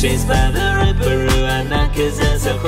Chased by the Ripperoo and Nakazasa